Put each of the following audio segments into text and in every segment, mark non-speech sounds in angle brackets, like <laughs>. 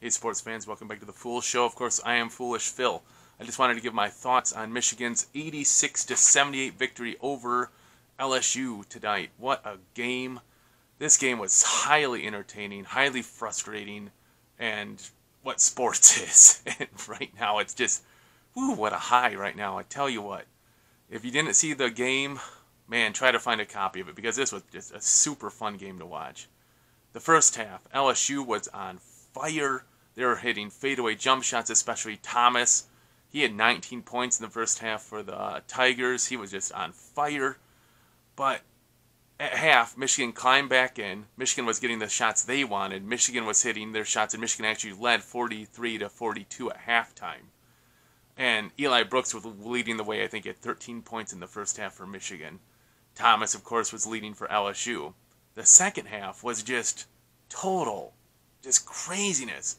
Hey, sports fans, welcome back to the Phool Show. Of course, I am Foolish Phil. I just wanted to give my thoughts on Michigan's 86 to 78 victory over LSU tonight. What a game! This game was highly entertaining, highly frustrating, and what sports <laughs> is. and right now, it's just, whoo, what a high right now. I tell you what, if you didn't see the game, man, try to find a copy of it because this was just a super fun game to watch. The first half, LSU was on fire. They were hitting fadeaway jump shots, especially Thomas. He had 19 points in the first half for the uh, Tigers. He was just on fire. But at half, Michigan climbed back in. Michigan was getting the shots they wanted. Michigan was hitting their shots, and Michigan actually led 43 to 42 at halftime. And Eli Brooks was leading the way, I think, at 13 points in the first half for Michigan. Thomas, of course, was leading for LSU. The second half was just total, just craziness.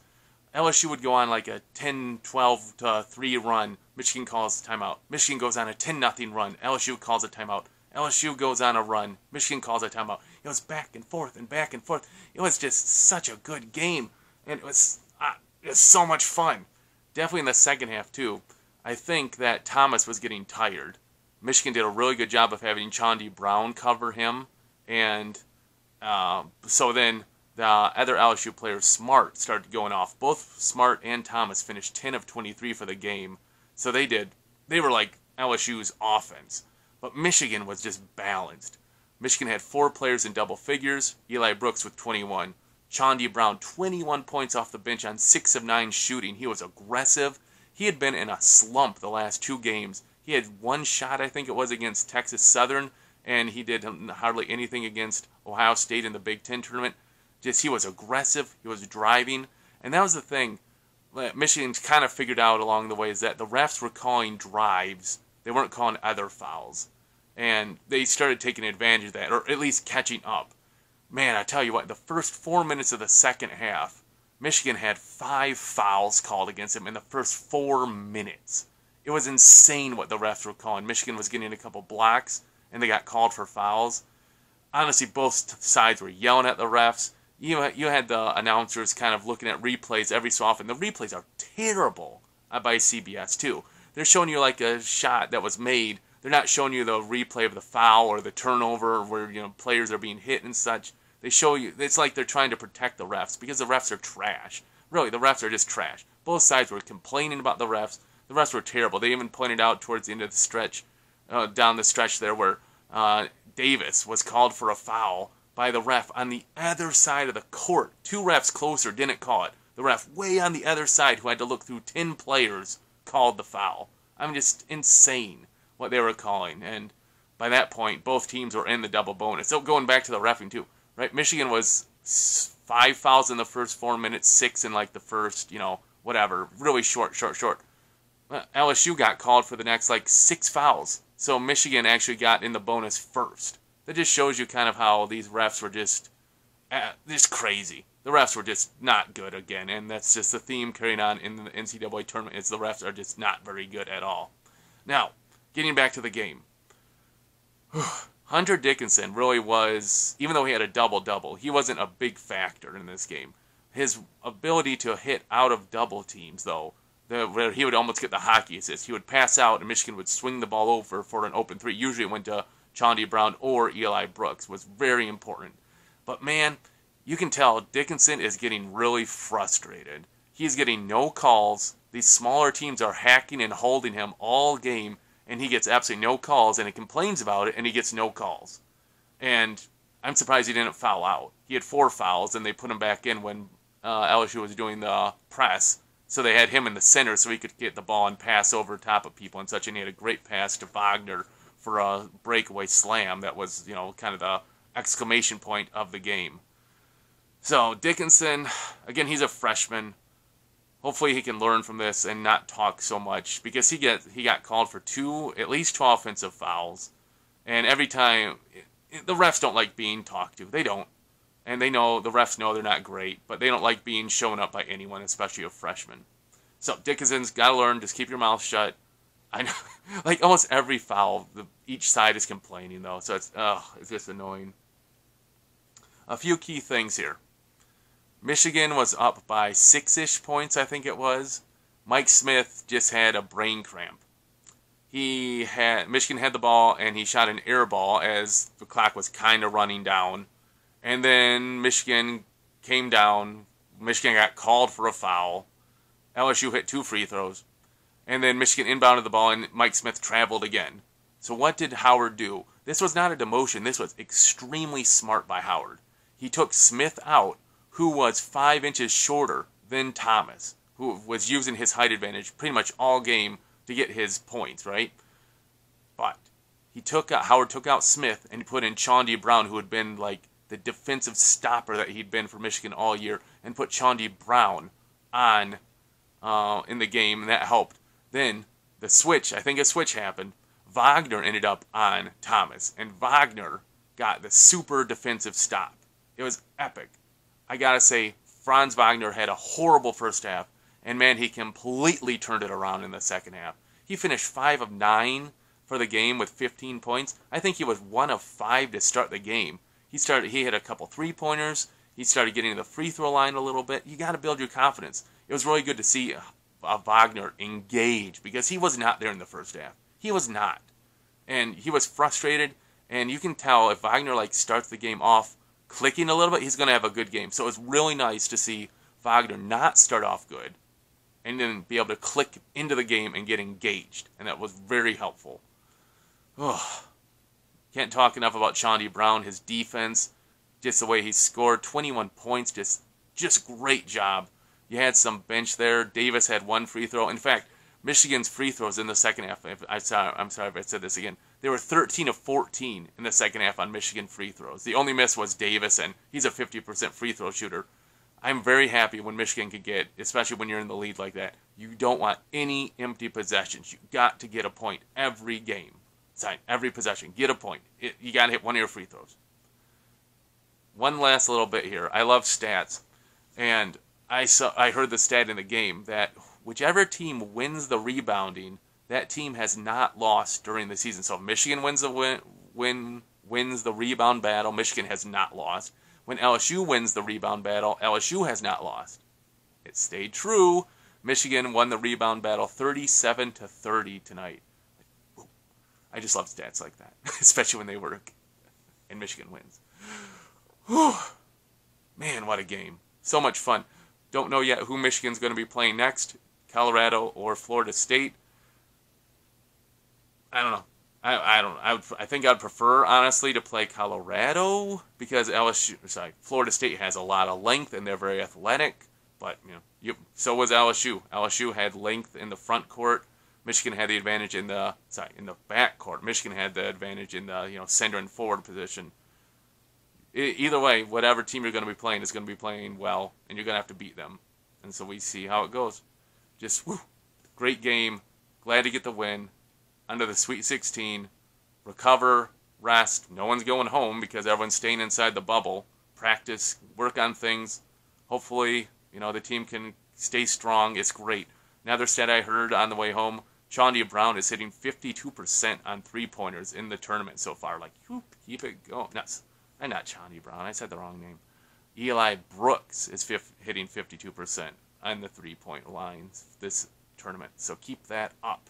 LSU would go on like a 10 12 to 3 run. Michigan calls timeout. Michigan goes on a 10 nothing run. LSU calls a timeout. LSU goes on a run. Michigan calls a timeout. It was back and forth and back and forth. It was just such a good game. And it was, uh, it was so much fun. Definitely in the second half, too. I think that Thomas was getting tired. Michigan did a really good job of having Chaundee Brown cover him. And uh, so then the other LSU players, Smart, started going off. Both Smart and Thomas finished 10 of 23 for the game. So they did, they were like LSU's offense. But Michigan was just balanced. Michigan had four players in double figures, Eli Brooks with 21. Chaundee Brown, 21 points off the bench on 6 of 9 shooting. He was aggressive. He had been in a slump the last two games. He had one shot, I think it was, against Texas Southern, and he did hardly anything against Ohio State in the Big Ten tournament. Just he was aggressive, he was driving, and that was the thing. That Michigan's kind of figured out along the way is that the refs were calling drives, they weren't calling other fouls, and they started taking advantage of that, or at least catching up. Man, I tell you what, the first four minutes of the second half, Michigan had five fouls called against them in the first four minutes. It was insane what the refs were calling. Michigan was getting a couple blocks, and they got called for fouls. Honestly, both sides were yelling at the refs. You you had the announcers kind of looking at replays every so often. The replays are terrible uh, by CBS too. They're showing you like a shot that was made. They're not showing you the replay of the foul or the turnover where you know players are being hit and such. They show you. It's like they're trying to protect the refs because the refs are trash. Really, the refs are just trash. Both sides were complaining about the refs. The refs were terrible. They even pointed out towards the end of the stretch, uh, down the stretch there, where uh, Davis was called for a foul by the ref on the other side of the court. Two refs closer didn't call it. The ref way on the other side, who had to look through 10 players, called the foul. I'm just insane what they were calling. And by that point, both teams were in the double bonus. So going back to the refing, too, right? Michigan was five fouls in the first four minutes, six in like the first, you know, whatever. Really short, short, short. LSU got called for the next like six fouls. So Michigan actually got in the bonus first. That just shows you kind of how these refs were just uh, just crazy. The refs were just not good again, and that's just the theme carrying on in the NCAA tournament. Is the refs are just not very good at all. Now, getting back to the game, <sighs> Hunter Dickinson really was, even though he had a double double, he wasn't a big factor in this game. His ability to hit out of double teams, though, the, where he would almost get the hockey assist. He would pass out, and Michigan would swing the ball over for an open three. Usually it went to Chaundee Brown or Eli Brooks. Was very important. But man, you can tell Dickinson is getting really frustrated. He's getting no calls. These smaller teams are hacking and holding him all game, and he gets absolutely no calls, and he complains about it, and he gets no calls. And I'm surprised he didn't foul out. He had four fouls, and they put him back in when uh, LSU was doing the press so they had him in the center so he could get the ball and pass over top of people and such. And he had a great pass to Wagner for a breakaway slam that was, you know, kind of the exclamation point of the game. So Dickinson, again, he's a freshman. Hopefully he can learn from this and not talk so much because he get he got called for two, at least two offensive fouls, and every time the refs don't like being talked to. They don't and they know the refs know they're not great, but they don't like being shown up by anyone, especially a freshman. So Dickinson's got to learn. Just keep your mouth shut. <laughs> I know, like almost every foul, the, each side is complaining though, so it's oh, it's just annoying. A few key things here. Michigan was up by six ish points, I think it was. Mike Smith just had a brain cramp. He had Michigan had the ball and he shot an air ball as the clock was kind of running down, and then Michigan came down. Michigan got called for a foul. LSU hit two free throws, and then Michigan inbounded the ball and Mike Smith traveled again. So what did Howard do? This was not a demotion. This was extremely smart by Howard. He took Smith out, who was five inches shorter than Thomas who was using his height advantage pretty much all game to get his points, right? But he took out, Howard took out Smith and put in Chaundee Brown, who had been like the defensive stopper that he'd been for Michigan all year, and put Chaundee Brown on uh, in the game, and that helped. Then the switch, I think a switch happened. Wagner ended up on Thomas, and Wagner got the super defensive stop. It was epic. I gotta say, Franz Wagner had a horrible first half, and man, he completely turned it around in the second half. He finished 5 of 9 for the game with 15 points. I think he was 1 of 5 to start the game. He started he had a couple three-pointers. He started getting to the free throw line a little bit. You got to build your confidence. It was really good to see Wagner engage because he was not there in the first half. He was not. And he was frustrated and you can tell if Wagner like starts the game off clicking a little bit, he's going to have a good game. So it was really nice to see Wagner not start off good and then be able to click into the game and get engaged. And that was very helpful. Oh, can't talk enough about Chaundee Brown, his defense, just the way he scored 21 points, just just great job. You had some bench there. Davis had one free throw. In fact, Michigan's free throws in the second half. I sorry, I'm sorry if I said this again. They were 13 of 14 in the second half on Michigan free throws. The only miss was Davis, and he's a 50% free throw shooter. I'm very happy when Michigan can get, especially when you're in the lead like that. You don't want any empty possessions. You got to get a point every game. Sorry, every possession. Get a point. It, you got to hit one of your free throws. One last little bit here. I love stats, and I saw I heard the stat in the game that whichever team wins the rebounding, that team has not lost during the season. So if Michigan wins the win, win wins the rebound battle, Michigan has not lost. When LSU wins the rebound battle, LSU has not lost. It stayed true. Michigan won the rebound battle 37 to 30 tonight. I just love stats like that, <laughs> especially when they work and Michigan wins. Whew. Man, what a game. So much fun. Don't know yet who Michigan's going to be playing next, Colorado or Florida State. I don't know. I, I don't I would I think I'd prefer honestly to play Colorado because LSU sorry Florida State has a lot of length and they're very athletic but you know you, so was LSU LSU had length in the front court Michigan had the advantage in the sorry in the back court Michigan had the advantage in the you know center and forward position either way whatever team you're going to be playing is going to be playing well and you're going to have to beat them and so we see how it goes just whew, great game glad to get the win under the Sweet 16, recover, rest. No one's going home because everyone's staying inside the bubble. Practice, work on things. Hopefully, you know, the team can stay strong. It's great. Another stat I heard on the way home, Chaundee Brown is hitting 52% on three-pointers in the tournament so far. Like, whoop, keep it going. Not, I'm not Chaundee Brown. I said the wrong name. Eli Brooks is fif- hitting 52% on the three-point lines this tournament. So keep that up.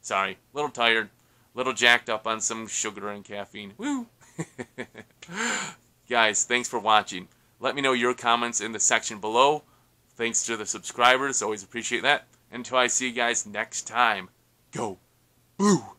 Sorry, little tired, a little jacked up on some sugar and caffeine. Woo! <laughs> Guys, thanks for watching. Let me know your comments in the section below. Thanks to the subscribers, always appreciate that. Until I see you guys next time, go boo!